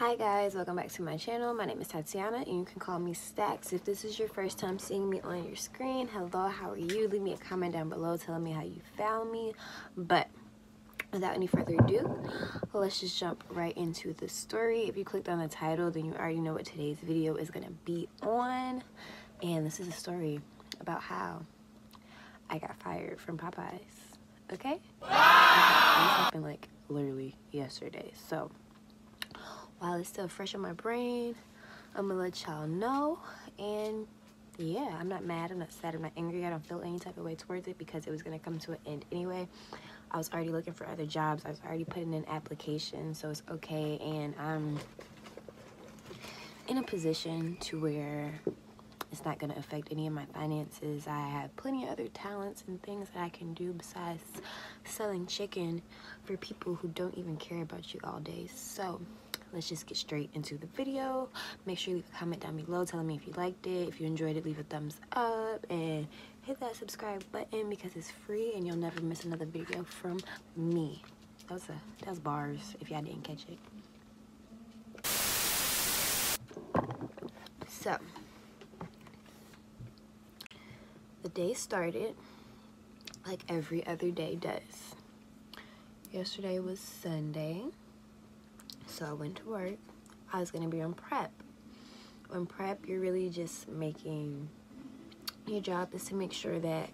Hi guys, welcome back to my channel. My name is Tatiana and you can call me Stacks. If this is your first time seeing me on your screen, hello, how are you? Leave me a comment down below telling me how you found me. But without any further ado, let's just jump right into the story. If you clicked on the title, then you already know what today's video is going to be on. And this is a story about how I got fired from Popeyes. Okay? This happened like literally yesterday. So while it's still fresh in my brain, I'm gonna let y'all know. And yeah, I'm not mad, I'm not sad, I'm not angry. I don't feel any type of way towards it because it was gonna come to an end anyway. I was already looking for other jobs. I was already putting in applications, so it's okay. And I'm in a position to where it's not going to affect any of my finances. I have plenty of other talents and things that I can do besides selling chicken for people who don't even care about you all day. So let's just get straight into the video. Make sure you leave a comment down below telling me if you liked it. If you enjoyed it leave a thumbs up and hit that subscribe button because it's free and you'll never miss another video from me. That was a that was bars if y'all didn't catch it. So the day started like every other day does. Yesterday was sunday so I went to work. I was going to be on prep. On prep, you're really just making your job is to make sure that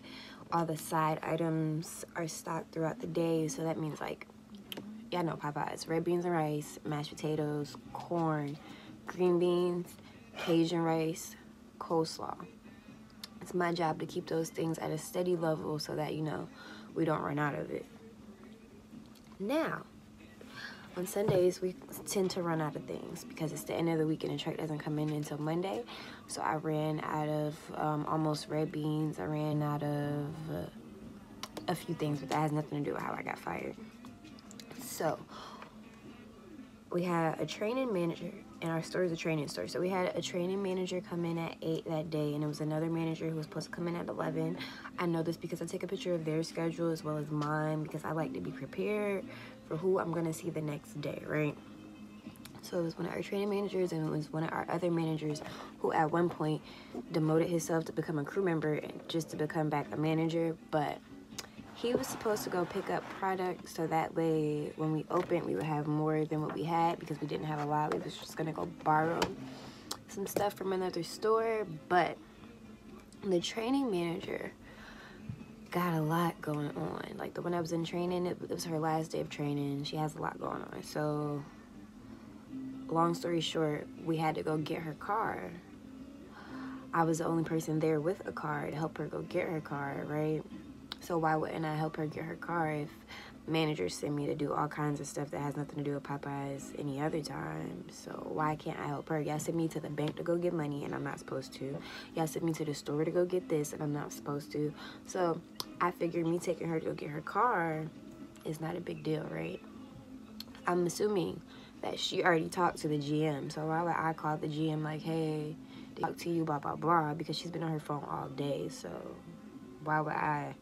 all the side items are stocked throughout the day. So that means like, y'all know Popeyes, red beans and rice, mashed potatoes, corn, green beans, Cajun rice, coleslaw. It's my job to keep those things at a steady level so that, you know, we don't run out of it. Now, on Sundays, we tend to run out of things because it's the end of the week and the truck doesn't come in until Monday. So I ran out of um, almost red beans. I ran out of uh, a few things, but that has nothing to do with how I got fired. So we had a training manager, and our store is a training store. So we had a training manager come in at 8 that day, and it was another manager who was supposed to come in at 11. I know this because I take a picture of their schedule as well as mine because I like to be prepared for who I'm gonna see the next day, right? So it was one of our training managers and it was one of our other managers who at one point demoted himself to become a crew member just to become back a manager. But he was supposed to go pick up product so that way when we opened we would have more than what we had because we didn't have a lot. We was just gonna go borrow some stuff from another store. But the training manager got a lot going on. Like the one I was in training, it, it was her last day of training. She has a lot going on. So, long story short, we had to go get her car. I was the only person there with a car to help her go get her car, right? So why wouldn't I help her get her car if managers send me to do all kinds of stuff that has nothing to do with Popeyes any other time. So why can't I help her? Y'all sent me to the bank to go get money and I'm not supposed to. Y'all sent me to the store to go get this and I'm not supposed to. So I figured me taking her to go get her car is not a big deal, right? I'm assuming that she already talked to the GM. So why would I call the GM like, hey, talk to you, blah, blah, blah, because she's been on her phone all day. So why would I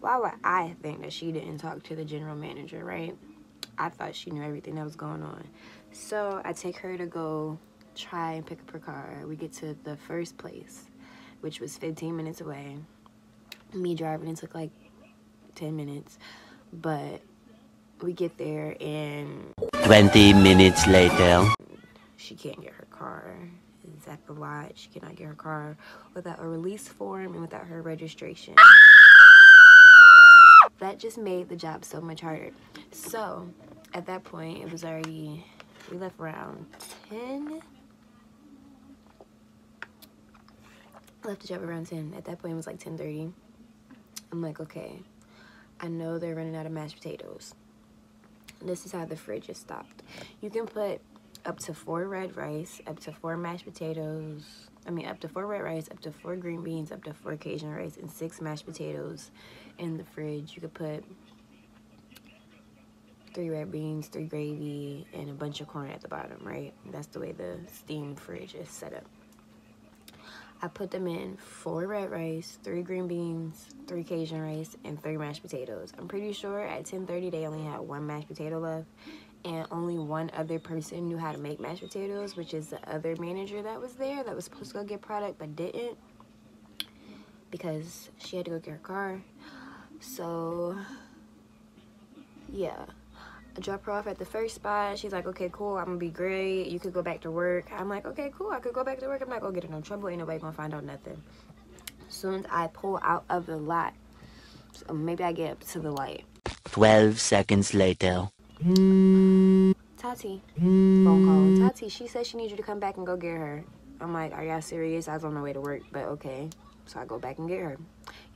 why would I think that she didn't talk to the general manager, right? I thought she knew everything that was going on. So I take her to go try and pick up her car. We get to the first place, which was 15 minutes away. Me driving, it took like 10 minutes. But we get there and 20 minutes later. She can't get her car. It's at the lot. She cannot get her car without a release form and without her registration that just made the job so much harder. So at that point, it was already, we left around 10. left the job around 10. At that point, it was like 10.30. I'm like, okay, I know they're running out of mashed potatoes. This is how the fridge is stocked. You can put up to four red rice, up to four mashed potatoes, I mean up to four red rice, up to four green beans, up to four Cajun rice, and six mashed potatoes in the fridge. You could put three red beans, three gravy, and a bunch of corn at the bottom, right? That's the way the steam fridge is set up. I put them in four red rice, three green beans, three Cajun rice, and three mashed potatoes. I'm pretty sure at 10.30 they only had one mashed potato left, and only one other person knew how to make mashed potatoes, which is the other manager that was there that was supposed to go get product but didn't because she had to go get her car. So, yeah. I dropped her off at the first spot. She's like, okay, cool. I'm gonna be great. You could go back to work. I'm like, okay, cool. I could go back to work. I'm not gonna get in no trouble. Ain't nobody gonna find out nothing. As soon as I pull out of the lot, so maybe I get up to the light. 12 seconds later. Tati, phone call. Tati, she said she needs you to come back and go get her. I'm like, are y'all serious? I was on my way to work, but okay. So I go back and get her.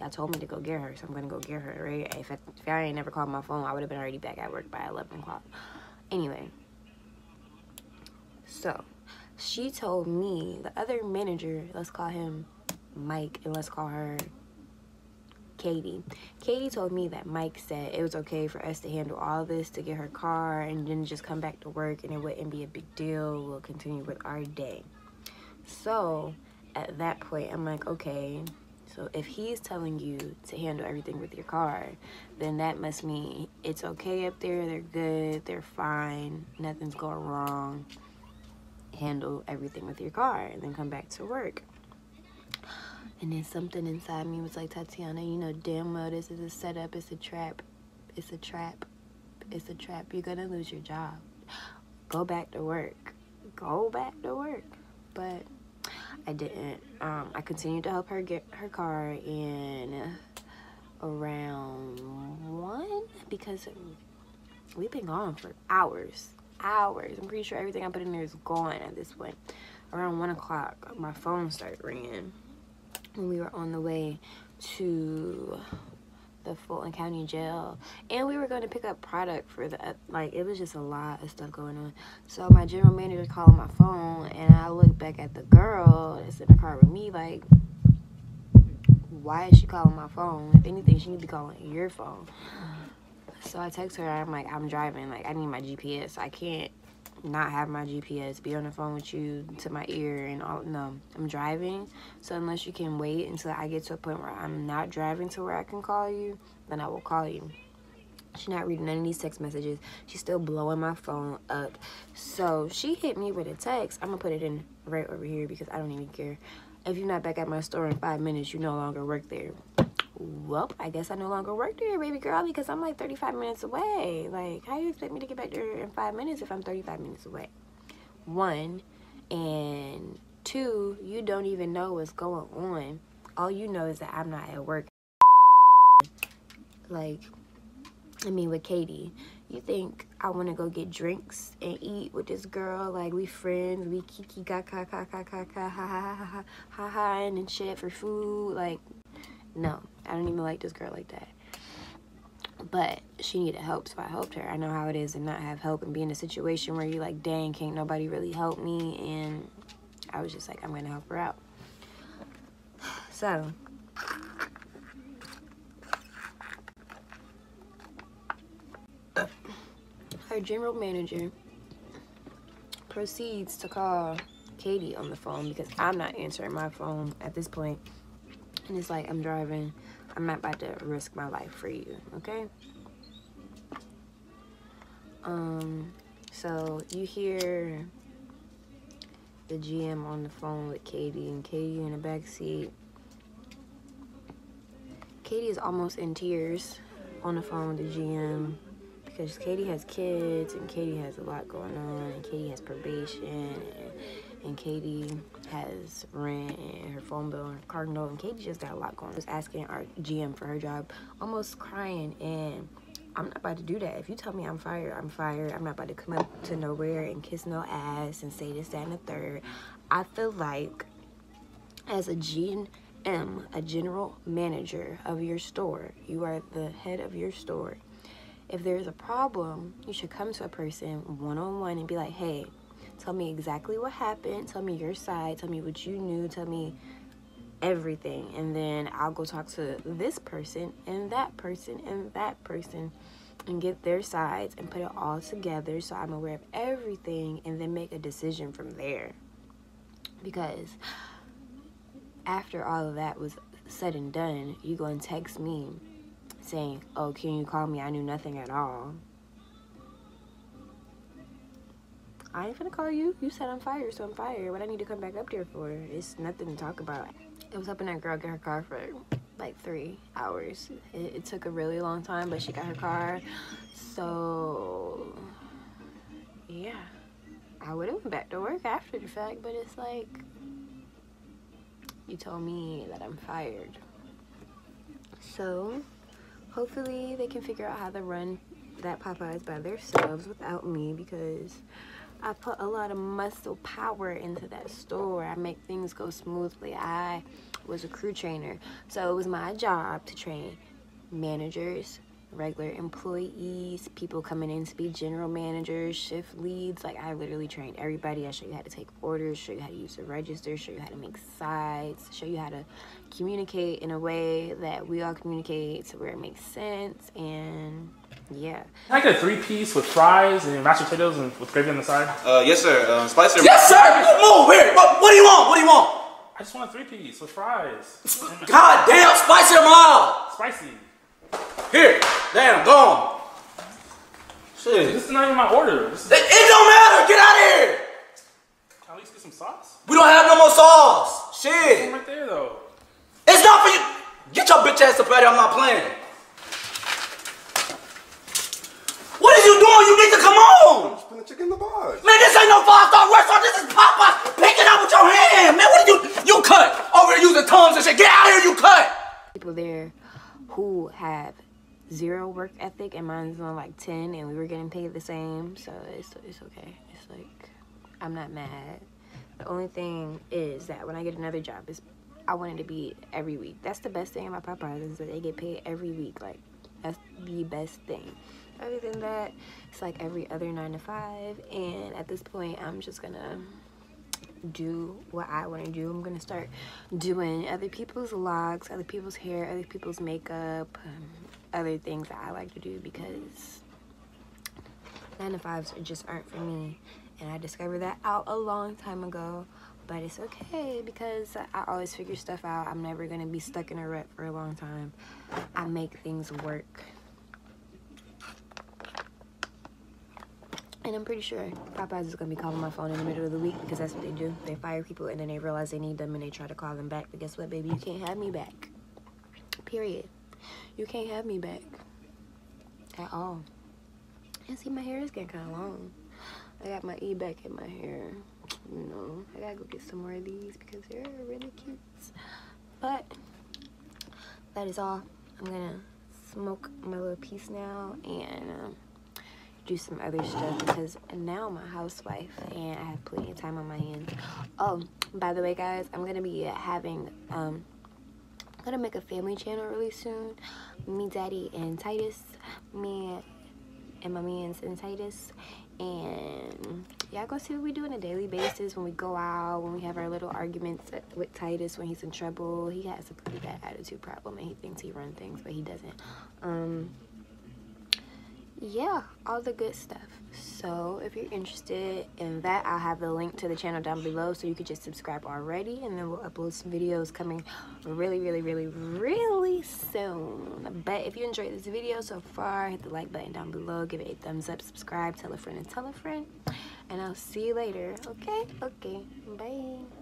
Y'all told me to go get her, so I'm gonna go get her, right? If I, if I ain't never called my phone, I would have been already back at work by 11 o'clock. Anyway, so she told me, the other manager, let's call him Mike, and let's call her Katie. Katie told me that Mike said it was okay for us to handle all this to get her car and then just come back to work and it wouldn't be a big deal. We'll continue with our day. So at that point, I'm like, okay, so if he's telling you to handle everything with your car, then that must mean it's okay up there. They're good. They're fine. Nothing's going wrong. Handle everything with your car and then come back to work. And then something inside me was like, Tatiana, you know damn well this is a setup. It's a trap. It's a trap. It's a trap. You're to lose your job. Go back to work. Go back to work. But I didn't. Um, I continued to help her get her car in around one because we've been gone for hours. Hours. I'm pretty sure everything I put in there is gone at this point. Around one o'clock, my phone started ringing when we were on the way to the Fulton County Jail, and we were going to pick up product for the like. It was just a lot of stuff going on. So my general manager called my phone, and I looked back at the girl that's in the car with me, like, why is she calling my phone? If anything, she need to be calling your phone. So I text her. I'm like, I'm driving. Like, I need my GPS. I can't not have my GPS, be on the phone with you to my ear and all. No, I'm driving. So unless you can wait until I get to a point where I'm not driving to where I can call you, then I will call you. She's not reading none of these text messages. She's still blowing my phone up. So she hit me with a text. I'm going to put it in right over here because I don't even care. If you're not back at my store in five minutes, you no longer work there well, I guess I no longer work there, baby girl, because I'm like 35 minutes away. Like, how you expect me to get back there in five minutes if I'm 35 minutes away? One, and two, you don't even know what's going on. All you know is that I'm not at work. Like, I mean, with Katie, you think I want to go get drinks and eat with this girl? Like, we friends, we kiki ka ka ka ka ka ka ha ha ha ha ha ha and shit for food. Like, no, I don't even like this girl like that. But she needed help, so I helped her. I know how it is to not have help and be in a situation where you're like, dang, can't nobody really help me. And I was just like, I'm going to help her out. So, her general manager proceeds to call Katie on the phone because I'm not answering my phone at this point. And it's like, I'm driving. I'm not about to risk my life for you, okay? Um, so you hear the GM on the phone with Katie and Katie in the back seat. Katie is almost in tears on the phone with the GM because Katie has kids and Katie has a lot going on and Katie has probation and, and Katie has rent and her phone bill and her car note and Katie just got a lot going. Was asking our GM for her job, almost crying and I'm not about to do that. If you tell me I'm fired, I'm fired. I'm not about to come up to nowhere and kiss no ass and say this, that, and the third. I feel like as a GM, a general manager of your store, you are the head of your store. If there's a problem, you should come to a person one-on-one -on -one and be like, hey, Tell me exactly what happened. Tell me your side. Tell me what you knew. Tell me everything. And then I'll go talk to this person and that person and that person and get their sides and put it all together so I'm aware of everything and then make a decision from there. Because after all of that was said and done, you go and text me saying, Oh, can you call me? I knew nothing at all. I ain't gonna call you. You said I'm fired, so I'm fired. What I need to come back up there for? It's nothing to talk about. It was helping that girl get her car for like three hours. It, it took a really long time, but she got her car. So, yeah. I would have went back to work after the fact, but it's like, you told me that I'm fired. So, hopefully they can figure out how to run that Popeyes by themselves without me because I put a lot of muscle power into that store. I make things go smoothly. I was a crew trainer, so it was my job to train managers, regular employees, people coming in to be general managers, shift leads. Like I literally trained everybody. I show you how to take orders, show you how to use the register, show you how to make sides, show you how to communicate in a way that we all communicate to where it makes sense and yeah. Can I get a three piece with fries and mashed potatoes and with gravy on the side? Uh, yes, sir. Uh, Spicer. Yes, sir. Move here. What, what do you want? What do you want? I just want a three piece with fries. God damn, spicy them all. Spicy. Here. Damn, go on. Shit. This is not even my order. This is, It, it don't matter. Get out of here. can I at least get some sauce? We don't have no more sauce. It's Shit. right there though. It's not for you. Get your bitch ass up out here. I'm not playing. What are you doing? You need to come on. Just putting the chicken in the box. Man, this ain't no five-star restaurant. This is Popeye. Pick it up with your hand. Man, what are you? You cut. Over here using tongues and shit. Get out of here. You cut. people there who have zero work ethic and mine's on like 10 and we were getting paid the same so it's, it's okay. It's like i'm not mad. The only thing is that when i get another job is i want it to be every week. That's the best thing about popeyes is that they get paid every week like that's the best thing. Other than that it's like every other nine to five and at this point i'm just gonna do what I want to do. I'm gonna start doing other people's locs, other people's hair, other people's makeup, um, other things that I like to do because nine to fives just aren't for me. And I discovered that out a long time ago. But it's okay because I always figure stuff out. I'm never gonna be stuck in a rut for a long time. I make things work. And I'm pretty sure Popeyes is gonna be calling my phone in the middle of the week because that's what they do. They fire people and then they realize they need them and they try to call them back. But guess what, baby? You can't have me back. Period. You can't have me back at all. And see, my hair is getting kind of long. I got my E back in my hair. You know, I gotta go get some more of these because they're really cute. But that is all. I'm gonna smoke my little piece now and. Um, do some other stuff because now I'm a housewife and I have plenty of time on my hands. Oh, by the way, guys, I'm gonna be having um, gonna make a family channel really soon. Me, Daddy, and Titus. Me and my man's and Titus. And y'all go see what we do on a daily basis when we go out, when we have our little arguments with Titus when he's in trouble. He has a pretty bad attitude problem and he thinks he runs things, but he doesn't. Um, yeah, all the good stuff. So if you're interested in that, I'll have the link to the channel down below so you could just subscribe already and then we'll upload some videos coming really, really, really, really soon. But if you enjoyed this video so far, hit the like button down below, give it a thumbs up, subscribe, tell a friend and tell a friend. And I'll see you later. Okay? Okay. Bye.